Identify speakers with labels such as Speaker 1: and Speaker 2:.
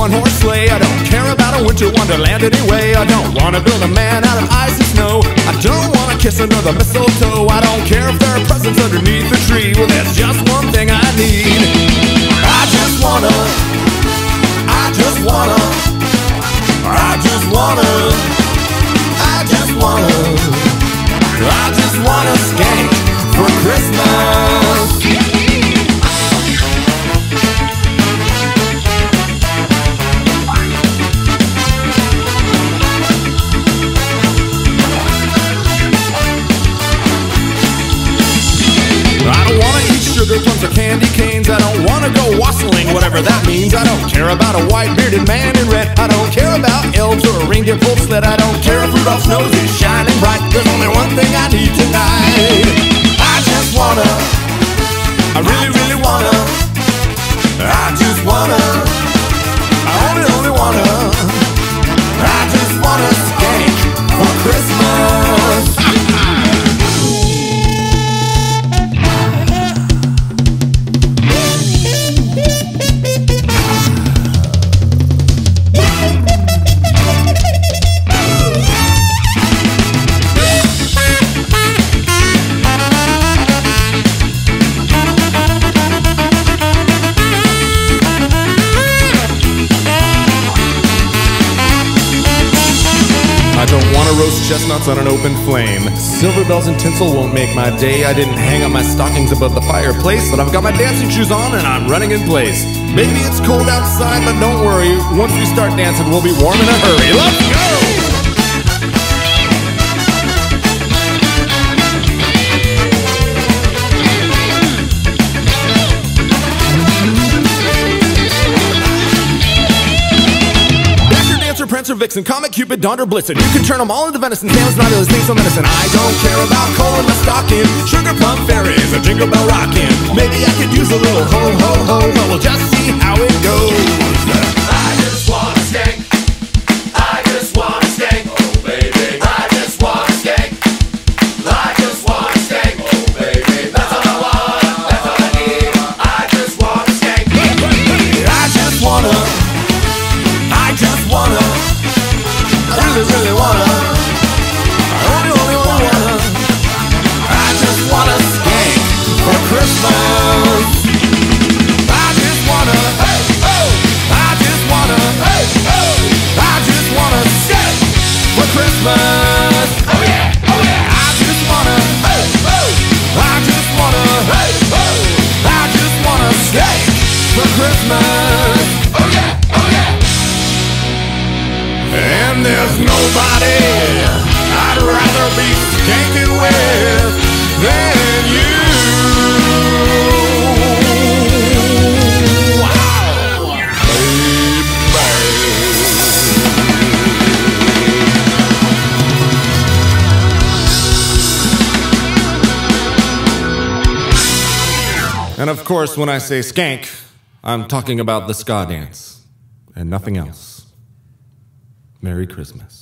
Speaker 1: one horse sleigh. I don't care about a winter wonderland anyway. I don't wanna build a man out of ice and snow. I don't wanna kiss another mistletoe. I don't care if there are presents underneath the tree. Well, there's just one thing I need. I just wanna. I just wanna. I just wanna. I don't care about a white bearded man in red. I don't care about elves or a reindeer pulled sled. I don't care if Rudolph's nose don't want to roast chestnuts on an open flame. Silver bells and tinsel won't make my day. I didn't hang up my stockings above the fireplace, but I've got my dancing shoes on and I'm running in place. Maybe it's cold outside, but don't worry. Once we start dancing, we'll be warm in a hurry. Let's go! Prancer, Vixen, Comet, Cupid, Donder, Blitzen. You can turn them all into venison. Not those things so medicine. I don't care about coal in my stocking. Sugar plum fairies, a jingle bell rocking. Maybe I could use a little ho ho ho, but we'll just see how it Christmas. Oh yeah, oh yeah. And there's nobody I'd rather be skanking with than you. Baby. And of course, when I say skank, I'm talking about the ska dance and nothing else. Merry Christmas.